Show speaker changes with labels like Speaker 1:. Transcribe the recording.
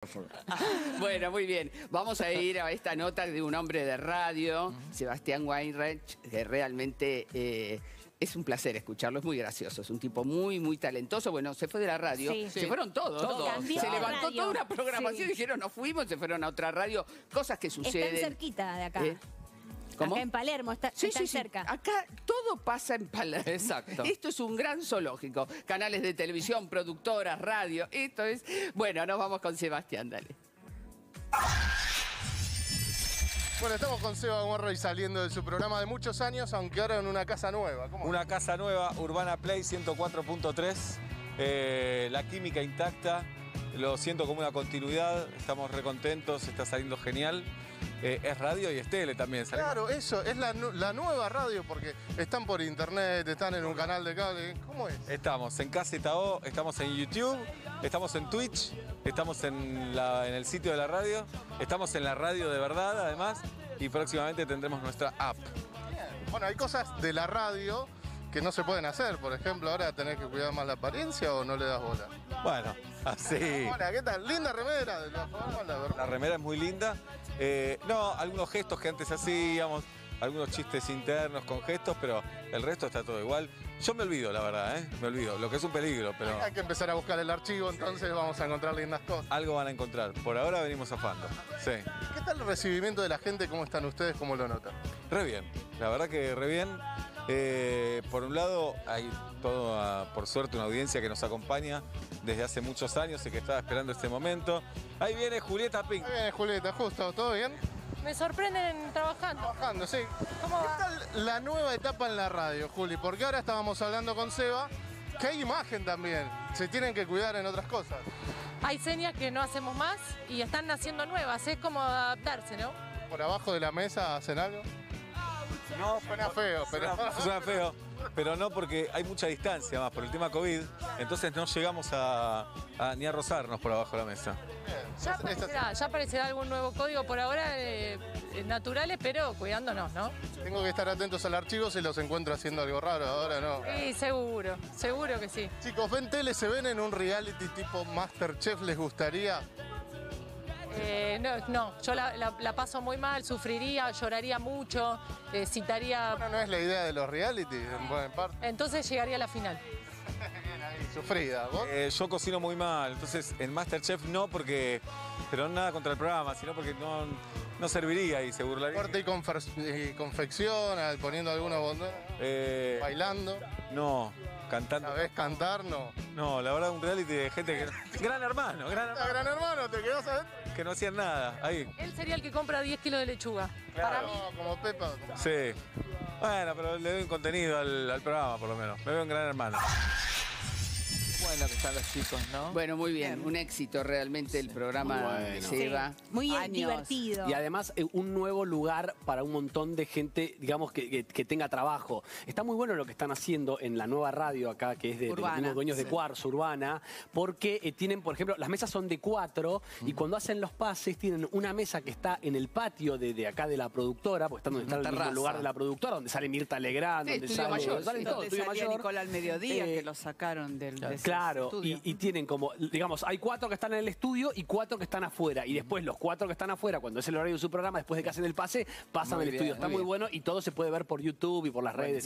Speaker 1: Bueno, muy bien. Vamos a ir a esta nota de un hombre de radio, Sebastián Weinreich, que realmente eh, es un placer escucharlo, es muy gracioso, es un tipo muy, muy talentoso. Bueno, se fue de la radio,
Speaker 2: Sí.
Speaker 1: se fueron todos.
Speaker 2: Todos.
Speaker 1: Se levantó
Speaker 2: radio.
Speaker 1: toda una programación,
Speaker 2: Sí.
Speaker 1: dijeron, nos fuimos, se fueron a otra radio, cosas que
Speaker 2: Están
Speaker 1: suceden.
Speaker 2: cerquita de acá.
Speaker 1: ¿Eh? ¿Cómo?
Speaker 2: Acá en Palermo, está,
Speaker 1: Sí,
Speaker 2: están
Speaker 1: sí, sí.
Speaker 2: cerca.
Speaker 1: Acá todo pasa en Palermo.
Speaker 3: Exacto.
Speaker 1: Esto es un gran zoológico. Canales de televisión, productoras, radio. Esto es. Bueno, nos vamos con Sebastián, dale.
Speaker 4: Bueno, estamos con Seba Morroy saliendo de su programa de muchos años, aunque ahora en una casa nueva. ¿Cómo?
Speaker 3: Una casa nueva, Urbana Play 104.3. Eh, la química intacta. Lo siento como una continuidad. Estamos recontentos, está saliendo genial. Eh, es radio y es tele también. salimos-
Speaker 4: Claro, eso, es la, la nueva radio porque están por internet, están en un canal de cable. ¿Cómo es?
Speaker 3: Estamos en KZO, estamos en YouTube, estamos en Twitch, estamos en, la- en el sitio de la radio, estamos en la radio de verdad además y próximamente tendremos nuestra app.
Speaker 4: Bueno, hay cosas de la radio que no se pueden hacer. Por ejemplo, ahora tenés que cuidar más la apariencia o no le das bola.
Speaker 3: Bueno, así.
Speaker 4: Hola, ¿qué tal? Linda remera, de todas formas, la.
Speaker 3: La remera es muy linda. Eh, no, algunos gestos que antes hacíamos, algunos chistes internos con gestos, pero el resto está todo igual. Yo me olvido, la verdad, ¿eh? Me olvido, lo que es un peligro, pero
Speaker 4: Hay que empezar a buscar el archivo, entonces vamos a encontrar lindas cosas.
Speaker 3: algo van a encontrar. Por ahora venimos afando. Sí,
Speaker 4: ¿Qué tal el recibimiento de la gente? ¿Cómo están ustedes? ¿Cómo lo notan?
Speaker 3: re bien. La verdad que re bien. Eh, por un lado, hay toda, por suerte, una audiencia que nos acompaña desde hace muchos años y que estaba esperando este momento. Ahí viene Julieta Pink.
Speaker 4: Muy bien, Julieta, justo, ¿todo bien?
Speaker 5: Me sorprenden trabajando.
Speaker 4: Trabajando, sí.
Speaker 5: ¿Cómo
Speaker 4: ¿Qué
Speaker 5: va?
Speaker 4: tal la nueva etapa en la radio, Juli? Porque ahora estábamos hablando con Seba, que hay imagen también. Se tienen que cuidar en otras cosas.
Speaker 5: Hay señas que no hacemos más y están naciendo nuevas. Es como adaptarse, ¿no?
Speaker 4: Por abajo de la mesa hacen algo.
Speaker 3: No,
Speaker 4: Suena feo, pero...
Speaker 3: Suena, suena feo, pero no porque hay mucha distancia más por el tema COVID, entonces no llegamos a, a- ni a rozarnos por abajo de la mesa.
Speaker 5: Ya
Speaker 4: Esta-
Speaker 5: aparecerá, ya aparecerá algún nuevo código por ahora, eh, eh, naturales, pero cuidándonos, ¿no?
Speaker 4: Tengo que estar atentos al archivo si los encuentro haciendo algo raro, ahora no.
Speaker 5: Sí, seguro, seguro que sí.
Speaker 4: Chicos, ¿ven tele? ¿Se ven en un reality tipo Masterchef? ¿Les gustaría?
Speaker 5: Eh, no, no, yo la, la- la paso muy mal, sufriría, lloraría mucho, eh, citaría...
Speaker 4: Bueno, no es la idea de los reality, en buena parte.
Speaker 5: Entonces llegaría a la final.
Speaker 4: Bien ahí, sufrida. ¿Vos?
Speaker 3: Eh, yo cocino muy mal, entonces en Masterchef no porque, pero nada contra el programa, sino porque no, no serviría y se burlaría.
Speaker 4: Corte y, confer- y confección, al- poniendo alguna bondad,
Speaker 3: Eh,
Speaker 4: bailando.
Speaker 3: no, cantando.
Speaker 4: ¿Sabés cantar? No.
Speaker 3: No, la verdad un reality de gente que... Gran hermano, gran
Speaker 4: Ah,
Speaker 3: hermano,
Speaker 4: gran hermano, te quedás adentro.
Speaker 3: Que no hacían nada. Ahí,
Speaker 5: Él sería el que compra 10 kilos de lechuga. Para mí.
Speaker 4: No, como Pepa. como-
Speaker 3: sí. Bueno, pero le doy un contenido al, al programa por lo menos. Me veo un gran hermano.
Speaker 6: Bueno que están los chicos, ¿no?
Speaker 1: Bueno, muy bien. Un éxito realmente el programa de Seba.
Speaker 2: Muy
Speaker 6: Años.
Speaker 2: divertido.
Speaker 7: Y además eh, un nuevo lugar para un montón de gente, digamos, que, que- que tenga trabajo. Está muy bueno lo que están haciendo en la nueva radio acá, que es de, de los
Speaker 6: Urbana,
Speaker 7: mismos dueños de. Cuarzo, Urbana, porque eh, tienen, por ejemplo, las mesas son de cuatro y cuando hacen los pases tienen una mesa que está en el patio de, de acá de la productora, porque está donde está el mismo
Speaker 6: terraza.
Speaker 7: lugar de la productora, donde sale Mirta Legrand,
Speaker 1: Sí,
Speaker 7: donde
Speaker 1: Estudio
Speaker 7: sale,
Speaker 1: Mayor, sí.
Speaker 7: todos,
Speaker 6: Donde
Speaker 7: Estudio
Speaker 6: salía
Speaker 7: Mayor.
Speaker 6: Nicola al mediodía,
Speaker 7: Eh,
Speaker 6: que lo sacaron del
Speaker 7: Claro, y, y tienen como, digamos, hay cuatro que están en el estudio y cuatro que están afuera. Y después los cuatro que están afuera, cuando es el horario de su programa, después de que hacen el pase, pasan al estudio. Está
Speaker 1: muy
Speaker 7: muy bueno y todo se puede ver por YouTube y por las redes.